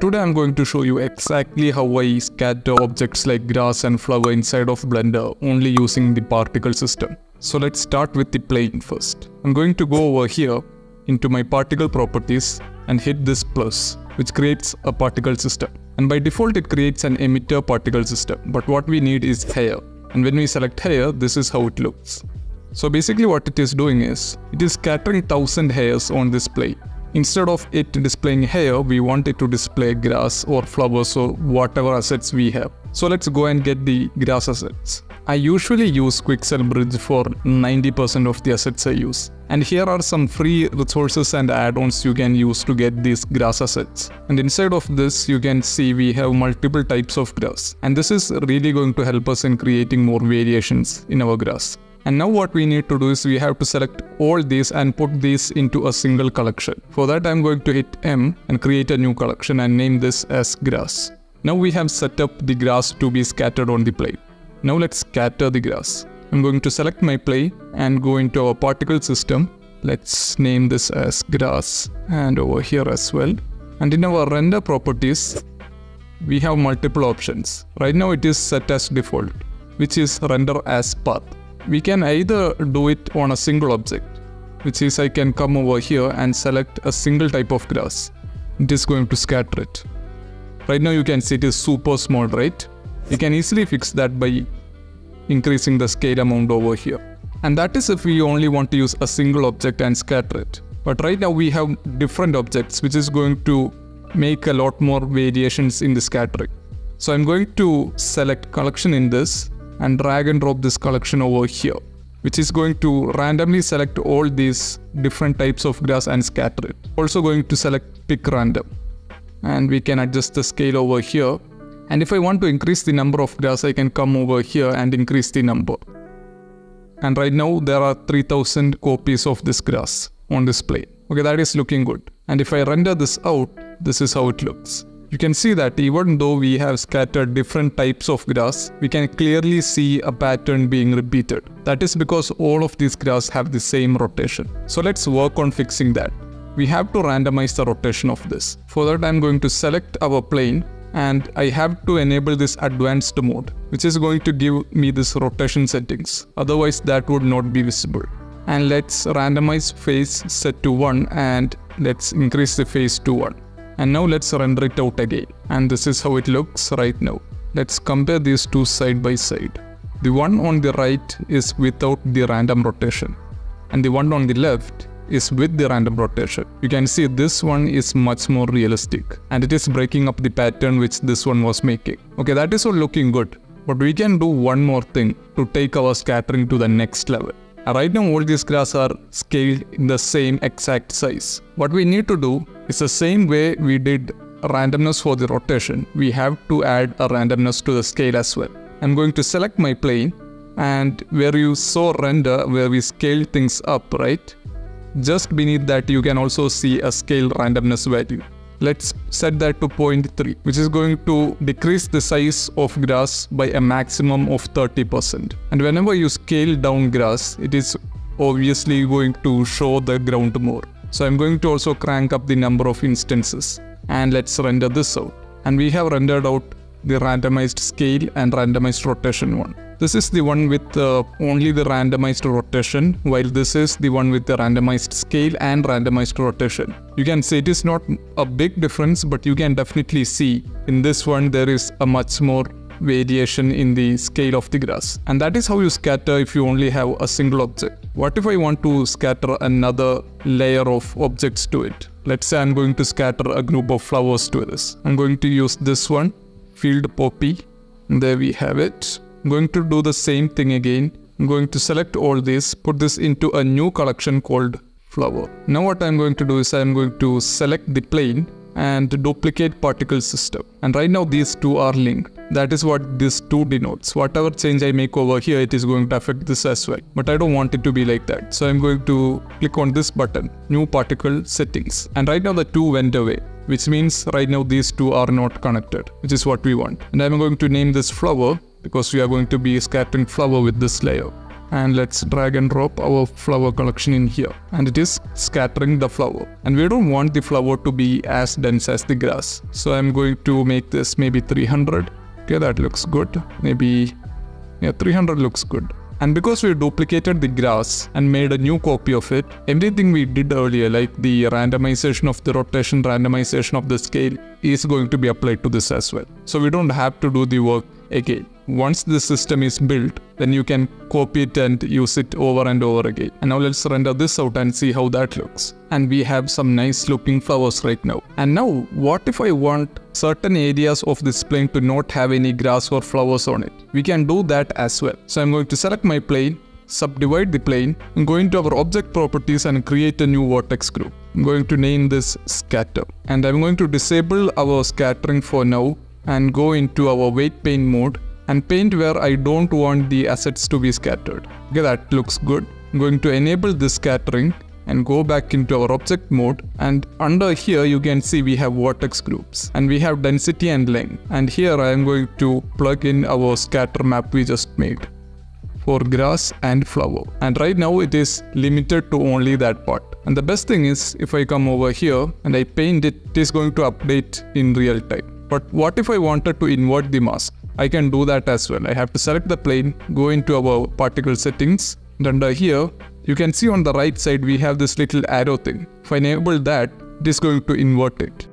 Today I'm going to show you exactly how I scatter objects like grass and flower inside of Blender only using the particle system. So let's start with the plane first. I'm going to go over here into my particle properties and hit this plus which creates a particle system. And by default it creates an emitter particle system but what we need is hair. And when we select hair this is how it looks. So basically what it is doing is, it is scattering 1000 hairs on this plane. Instead of it displaying hair, we want it to display grass or flowers or whatever assets we have. So let's go and get the grass assets. I usually use Quixel Bridge for 90% of the assets I use. And here are some free resources and add-ons you can use to get these grass assets. And inside of this, you can see we have multiple types of grass. And this is really going to help us in creating more variations in our grass. And now what we need to do is we have to select all these and put these into a single collection. For that I'm going to hit M and create a new collection and name this as grass. Now we have set up the grass to be scattered on the plane. Now let's scatter the grass. I'm going to select my plane and go into our particle system. Let's name this as grass and over here as well. And in our render properties, we have multiple options. Right now it is set as default, which is render as path we can either do it on a single object, which is I can come over here and select a single type of grass. It is going to scatter it. Right now you can see it is super small, right? You can easily fix that by increasing the scale amount over here. And that is if we only want to use a single object and scatter it. But right now we have different objects which is going to make a lot more variations in the scattering. So I'm going to select collection in this and drag and drop this collection over here which is going to randomly select all these different types of grass and scatter it. Also going to select pick random and we can adjust the scale over here and if I want to increase the number of grass I can come over here and increase the number. And right now there are 3000 copies of this grass on display. Okay that is looking good and if I render this out this is how it looks. You can see that even though we have scattered different types of grass, we can clearly see a pattern being repeated. That is because all of these grass have the same rotation. So let's work on fixing that. We have to randomize the rotation of this. For that I'm going to select our plane and I have to enable this advanced mode which is going to give me this rotation settings otherwise that would not be visible and let's randomize phase set to 1 and let's increase the phase to 1 and now let's render it out again. And this is how it looks right now. Let's compare these two side by side. The one on the right is without the random rotation. And the one on the left is with the random rotation. You can see this one is much more realistic. And it is breaking up the pattern which this one was making. Okay, that is all looking good. But we can do one more thing to take our scattering to the next level. Right now all these grass are scaled in the same exact size. What we need to do is the same way we did randomness for the rotation. We have to add a randomness to the scale as well. I'm going to select my plane and where you saw render where we scale things up, right? Just beneath that you can also see a scale randomness value. Let's set that to 0.3, which is going to decrease the size of grass by a maximum of 30%. And whenever you scale down grass, it is obviously going to show the ground more. So I'm going to also crank up the number of instances. And let's render this out. And we have rendered out the randomized scale and randomized rotation one. This is the one with uh, only the randomized rotation, while this is the one with the randomized scale and randomized rotation. You can say it is not a big difference, but you can definitely see in this one there is a much more variation in the scale of the grass. And that is how you scatter if you only have a single object. What if I want to scatter another layer of objects to it? Let's say I'm going to scatter a group of flowers to this. I'm going to use this one field poppy. There we have it. Going to do the same thing again. I'm going to select all this, put this into a new collection called flower. Now what I'm going to do is I'm going to select the plane and duplicate particle system. And right now these two are linked. That is what this 2 denotes. Whatever change I make over here, it is going to affect this as well. But I don't want it to be like that. So I'm going to click on this button, new particle settings. And right now the 2 went away which means right now these two are not connected, which is what we want. And I'm going to name this flower because we are going to be scattering flower with this layer. and let's drag and drop our flower collection in here and it is scattering the flower and we don't want the flower to be as dense as the grass so i'm going to make this maybe 300 okay that looks good maybe yeah 300 looks good and because we duplicated the grass and made a new copy of it, everything we did earlier like the randomization of the rotation, randomization of the scale is going to be applied to this as well. So we don't have to do the work again. Once the system is built, then you can copy it and use it over and over again. And now let's render this out and see how that looks. And we have some nice looking flowers right now. And now, what if I want certain areas of this plane to not have any grass or flowers on it? We can do that as well. So I'm going to select my plane, subdivide the plane, and go into our object properties and create a new vertex group. I'm going to name this scatter. And I'm going to disable our scattering for now and go into our weight paint mode and paint where I don't want the assets to be scattered. Okay, that looks good. I'm going to enable this scattering and go back into our object mode and under here you can see we have vertex groups and we have density and length and here I am going to plug in our scatter map we just made for grass and flower and right now it is limited to only that part and the best thing is if I come over here and I paint it, it is going to update in real time but what if I wanted to invert the mask? I can do that as well. I have to select the plane, go into our particle settings, and under here, you can see on the right side we have this little arrow thing. If I enable that, it is going to invert it.